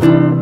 Thank you.